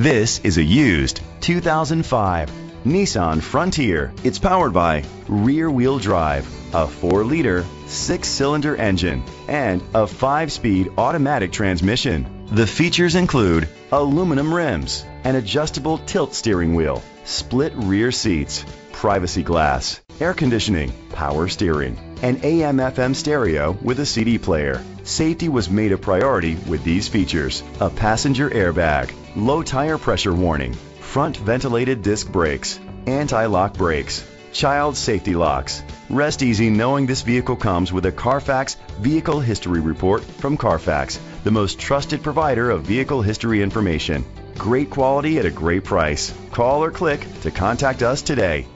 This is a used 2005 Nissan Frontier. It's powered by rear wheel drive, a 4 liter, 6 cylinder engine, and a 5 speed automatic transmission. The features include aluminum rims, an adjustable tilt steering wheel, split rear seats, privacy glass, air conditioning, power steering, and AM FM stereo with a CD player. Safety was made a priority with these features a passenger airbag, low tire pressure warning, front ventilated disc brakes, anti lock brakes, child safety locks. Rest easy knowing this vehicle comes with a Carfax Vehicle History Report from Carfax, the most trusted provider of vehicle history information. Great quality at a great price. Call or click to contact us today.